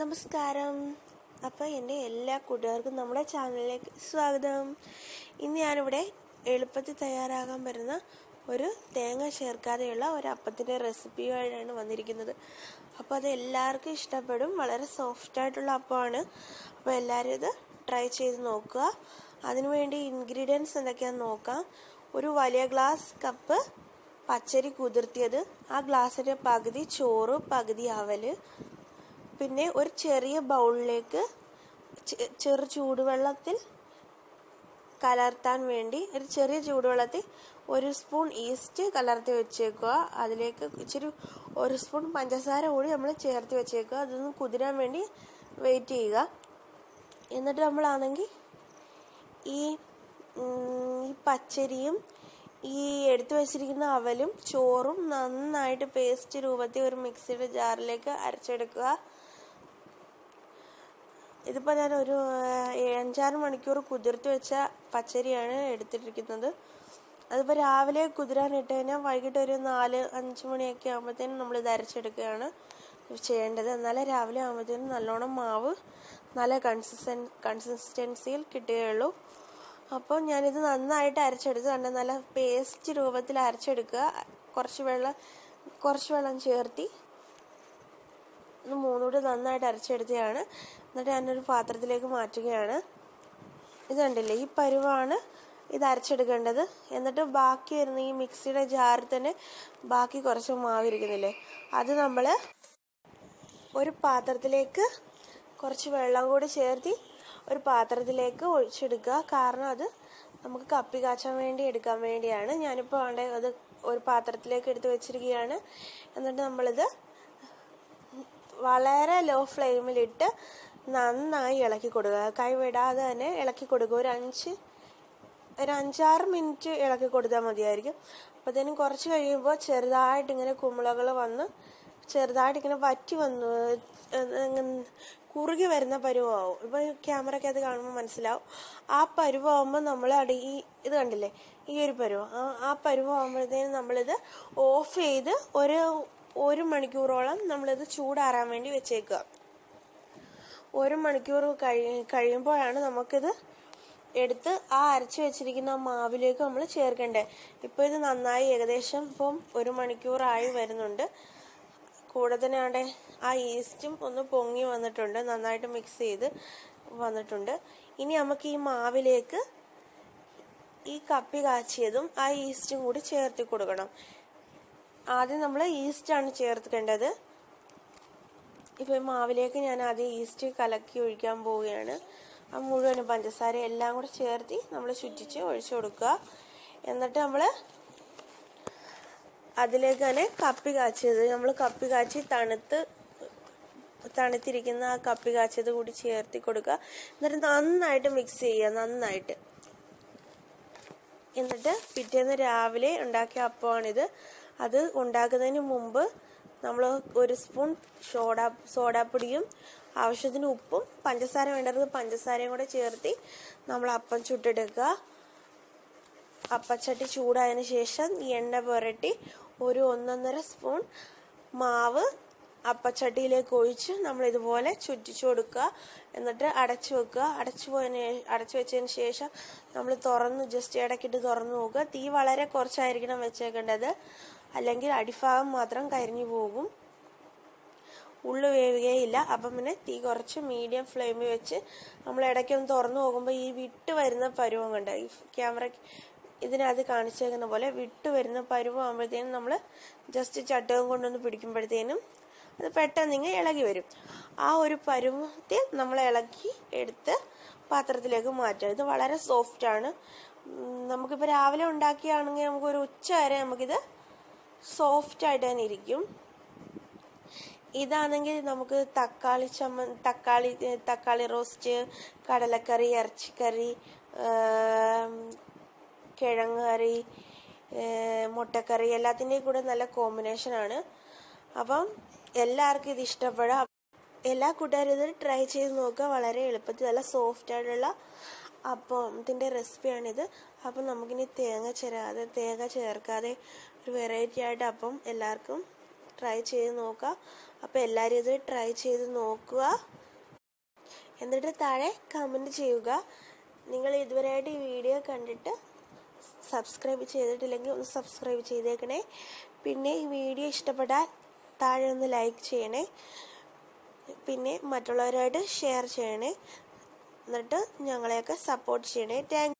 നമസ്കാരം. അപ്പോൾ എന്റെ എല്ലാ കൂട്ടുകാർക്കും നമ്മുടെ ചാനലിലേക്ക് സ്വാഗതം. ഇന്ന് ഞാനിവിടെ എളുപ്പത്തിൽ തയ്യാറാകാൻ വരുന്ന ഒരു തേങ്ങ ചേർക്കാതെയുള്ള ഒരു അപ്പത്തിന്റെ റെസിപ്പിയുമായിട്ടാണ് വന്നിരിക്കുന്നത്. അപ്പോൾ അത് എല്ലാവർക്കും ഇഷ്ടപ്പെടും. വളരെ സോഫ്റ്റ് ആയിട്ടുള്ള അപ്പമാണ്. അപ്പോൾ എല്ലാവരും ഇത് ട്രൈ ചെയ്ത് നോക്കുക. അതിനുവേണ്ടി ഇൻഗ്രീഡിയൻസ് എന്തൊക്കെയാണെന്ന് നോക്കാം. ഒരു വലിയ ഗ്ലാസ് കപ്പ് പച്ചരി കുതിർത്തിയത്. ആ ഗ്ലാസ്സിന്റെ പകുതി ചോറ് പകുതി അവൽ. പിന്നെ ഒരു ചെറിയ ബൗളിലേക്ക് ചെറു ചൂടുവെള്ളത്തിൽ കലർത്താൻ വേണ്ടി ഒരു ചെറിയ ചൂടുവെള്ളത്തിൽ ഒരു സ്പൂൺ ഈസ്റ്റ് കലർത്തി വെച്ചേക്കുക. അതിലേക്ക് ഇച്ചിരി ഒരു സ്പൂൺ പഞ്ചസാര കൂടി നമ്മൾ ചേർത്ത് വെച്ചേക്കുക. അതൊന്ന് കുതിരാൻ വേണ്ടി വെയിറ്റ് ചെയ്യുക. എന്നിട്ട് നമ്മളാണെങ്കിൽ ഈ ഈ പച്ചരിയും ഈ എടുത്തു വെച്ചിരിക്കുന്ന അവലും ചോറും നന്നായിട്ട് പേസ്റ്റ് രൂപത്തിൽ ഒരു മിക്സിയുടെ ജാറിലേക്ക് അരച്ചെടുക്കുക. ഇതിപ്പോൾ ഞാൻ ഒരു അഞ്ചാറ് മണിക്കൂർ കുതിർത്ത് വെച്ച പച്ചരിയാണ് എടുത്തിട്ടിരിക്കുന്നത്. അതിപ്പോൾ രാവിലെ കുതിരാൻ ഇട്ട് കഴിഞ്ഞാൽ വൈകിട്ട് ഒരു നാല് അഞ്ച് മണിയൊക്കെ ആകുമ്പോഴത്തേനും നമ്മൾ ഇത് അരച്ചെടുക്കുകയാണ് ചെയ്യേണ്ടത്. എന്നാലേ രാവിലെ ആകുമ്പോഴത്തേനും നല്ലോണം മാവ് നല്ല കൺസിസ്റ്റൻ കൺസിസ്റ്റൻസിയിൽ കിട്ടുകയുള്ളൂ. അപ്പോൾ ഞാനിത് നന്നായിട്ട് അരച്ചെടുത്ത് കണ്ട നല്ല പേസ്റ്റ് രൂപത്തിൽ അരച്ചെടുക്കുക. കുറച്ച് വെള്ളം കുറച്ച് വെള്ളം ചേർത്തി ഇത് മൂന്നുകൂടി നന്നായിട്ട് അരച്ചെടുത്തതാണ് എന്നിട്ട് ഞാനൊരു പാത്രത്തിലേക്ക് മാറ്റുകയാണ്. ഇത് കണ്ടില്ലേ ഈ പരുവാണ് ഇത് അരച്ചെടുക്കേണ്ടത്. എന്നിട്ട് ബാക്കി വരുന്ന ഈ മിക്സിയുടെ ജാറിൽ തന്നെ ബാക്കി കുറച്ച് മാവിരിക്കുന്നില്ലേ അത് നമ്മൾ ഒരു പാത്രത്തിലേക്ക് കുറച്ച് വെള്ളം കൂടി ചേർത്തി ഒരു പാത്രത്തിലേക്ക് ഒഴിച്ചെടുക്കുക. കാരണം അത് നമുക്ക് കപ്പി കാച്ചാൻ വേണ്ടി എടുക്കാൻ വേണ്ടിയാണ്. ഞാനിപ്പോൾ വേണ്ട അത് ഒരു പാത്രത്തിലേക്ക് എടുത്ത് വെച്ചിരിക്കുകയാണ്. എന്നിട്ട് നമ്മളിത് വളരെ ലോ ഫ്ലെയിമിലിട്ട് നന്നായി ഇളക്കി കൊടുക്കുക. കൈവിടാതെ തന്നെ ഇളക്കി കൊടുക്കുക. ഒരു അഞ്ച് ഒരു അഞ്ചാറ് മിനിറ്റ് ഇളക്കി കൊടുത്താൽ മതിയായിരിക്കും. അപ്പോഴത്തേനും കുറച്ച് കഴിയുമ്പോൾ ചെറുതായിട്ട് ഇങ്ങനെ കുമ്പളകൾ വന്ന് ചെറുതായിട്ട് ഇങ്ങനെ വറ്റി വന്നു കുറുകി വരുന്ന പരുവാവും. ഇപ്പോൾ ക്യാമറയ്ക്ക് അത് കാണുമ്പോൾ മനസ്സിലാവും. ആ പരുവാകുമ്പോൾ നമ്മൾ അടി ഈ ഇത് കണ്ടില്ലേ? ഈ ഒരു പരുവം. ആ പരുവാകുമ്പോഴത്തേനും നമ്മളിത് ഓഫ് ചെയ്ത് ഒരു ഒരു മണിക്കൂറോളം നമ്മളിത് ചൂടാറാൻ വേണ്ടി വെച്ചേക്കുക. ഒരു മണിക്കൂർ കഴി കഴിയുമ്പോഴാണ് നമുക്കിത് എടുത്ത് ആ അരച്ച് വെച്ചിരിക്കുന്ന മാവിലേക്ക് നമ്മൾ ചേർക്കണ്ടേ ഇപ്പോൾ ഇത് നന്നായി ഏകദേശം ഇപ്പം ഒരു മണിക്കൂറായി വരുന്നുണ്ട്. കൂടെ തന്നെ ആണ്ടെ ആ ഈസ്റ്റും ഒന്ന് പൊങ്ങി വന്നിട്ടുണ്ട്. നന്നായിട്ട് മിക്സ് ചെയ്ത് വന്നിട്ടുണ്ട്. ഇനി നമുക്ക് ഈ മാവിലേക്ക് ഈ കപ്പി കാച്ചിയതും ആ ഈസ്റ്റും കൂടി ചേർത്തി കൊടുക്കണം. ആദ്യം നമ്മൾ ഈസ്റ്റ് ആണ് ചേർക്കേണ്ടത്. ഈ മാവിലേക്ക് ഞാൻ ആദ്യം ഈസ്റ്റ് കലക്കി ഒഴിക്കാൻ പോവുകയാണ്. ആ മുഴുവനും പഞ്ചസാര എല്ലാം കൂടെ ചേർത്തി നമ്മൾ ചുറ്റിച്ച് ഒഴിച്ചു കൊടുക്കുക. എന്നിട്ട് നമ്മൾ അതിലേക്ക് തന്നെ കപ്പി കാച്ചത് നമ്മൾ കപ്പി കാച്ചി തണുത്ത് തണുത്തിരിക്കുന്ന ആ കപ്പി കാച്ചത് കൂടി ചേർത്തി കൊടുക്കുക. എന്നിട്ട് നന്നായിട്ട് മിക്സ് ചെയ്യുക നന്നായിട്ട്. എന്നിട്ട് പിറ്റേന്ന് രാവിലെ ഉണ്ടാക്കിയ അപ്പമാണിത്. അത് ഉണ്ടാക്കുന്നതിന് മുമ്പ് നമ്മൾ ഒരു സ്പൂൺ സോഡാ സോഡാപ്പൊടിയും ആവശ്യത്തിന് ഉപ്പും പഞ്ചസാര വേണ്ടത് പഞ്ചസാരയും കൂടെ ചേർത്തി നമ്മൾ അപ്പം ചുട്ടെടുക്കുക. അപ്പച്ചട്ടി ചൂടായതിനു ശേഷം എണ്ണ പുരട്ടി ഒരു ഒന്നൊന്നര സ്പൂൺ മാവ് അപ്പച്ചട്ടിയിലേക്ക് ഒഴിച്ച് നമ്മൾ ഇതുപോലെ ചുറ്റിച്ചു കൊടുക്കുക. എന്നിട്ട് അടച്ചു വെക്കുക. അടച്ചു പോയതിന് അടച്ചു വെച്ചതിന് ശേഷം നമ്മൾ തുറന്ന് ജസ്റ്റ് ഇടയ്ക്കിട്ട് തുറന്നു നോക്കുക. തീ വളരെ കുറച്ചായിരിക്കണം വെച്ചേക്കേണ്ടത്. അല്ലെങ്കിൽ അടിഭാഗം മാത്രം കരിഞ്ഞു പോകും. ഉള്ളു വേവുകയില്ല. അപ്പം പിന്നെ തീ കുറച്ച് മീഡിയം ഫ്ലെയിമിൽ വെച്ച് നമ്മൾ ഇടയ്ക്കൊന്ന് തുറന്നു പോകുമ്പോൾ ഈ വിട്ട് വരുന്ന പരുവം കണ്ട. ഈ ക്യാമറ ഇതിനകത്ത് കാണിച്ചേക്കുന്ന പോലെ വിട്ട് വരുന്ന പരുവം ആകുമ്പോഴത്തേനും നമ്മൾ ജസ്റ്റ് ചട്ടകം കൊണ്ടൊന്ന് പിടിക്കുമ്പോഴത്തേനും അത് പെട്ടെന്ന് ഇങ്ങനെ ഇളകി വരും. ആ ഒരു പരുവത്തിൽ നമ്മൾ ഇളക്കി എടുത്ത് പാത്രത്തിലേക്ക് മാറ്റുക ഇത് വളരെ സോഫ്റ്റ് ആണ്. നമുക്കിപ്പോൾ രാവിലെ ഉണ്ടാക്കിയാണെങ്കിൽ നമുക്കൊരു ഉച്ച വരെ നമുക്കിത് സോഫ്റ്റ് ആയിട്ട് തന്നെ ഇരിക്കും ഇതാണെങ്കിൽ നമുക്ക് തക്കാളി ചമ്മ തക്കാളി തക്കാളി റോസ്റ്റ് കടലക്കറി ഇറച്ചിക്കറി കിഴങ്ങ് കറി മുട്ടക്കറി എല്ലാത്തിന്റെയും കൂടെ നല്ല കോമ്പിനേഷൻ ആണ്. അപ്പം എല്ലാവർക്കും ഇത് ഇഷ്ടപ്പെടാം. എല്ലാ കൂട്ടുകാരും ഇത് ട്രൈ ചെയ്ത് നോക്കുക. വളരെ എളുപ്പത്തിൽ നല്ല സോഫ്റ്റ് ആയിട്ടുള്ള അപ്പം ഇതിന്റെ റെസിപ്പിയാണിത്. അപ്പം നമുക്കിനി തേങ്ങ ചേരാതെ തേങ്ങ ചേർക്കാതെ ഒരു വെറൈറ്റി ആയിട്ട് അപ്പം എല്ലാവർക്കും ട്രൈ ചെയ്ത് നോക്കുക അപ്പോൾ എല്ലാവരും ഇത് ട്രൈ ചെയ്ത് നോക്കുക. എന്നിട്ട് താഴെ കമന്റ് ചെയ്യുക. നിങ്ങൾ ഇതുവരെയായിട്ട് ഈ വീഡിയോ കണ്ടിട്ട് സബ്സ്ക്രൈബ് ചെയ്തിട്ടില്ലെങ്കിൽ ഒന്ന് സബ്സ്ക്രൈബ് ചെയ്തേക്കണേ. പിന്നെ ഈ വീഡിയോ ഇഷ്ടപ്പെട്ടാൽ താഴെ ഒന്ന് ലൈക്ക് ചെയ്യണേ. പിന്നെ മറ്റുള്ളവരായിട്ട് ഷെയർ ചെയ്യണേ. എന്നിട്ട് ഞങ്ങളെയൊക്കെ സപ്പോർട്ട് ചെയ്യണേ. താങ്ക്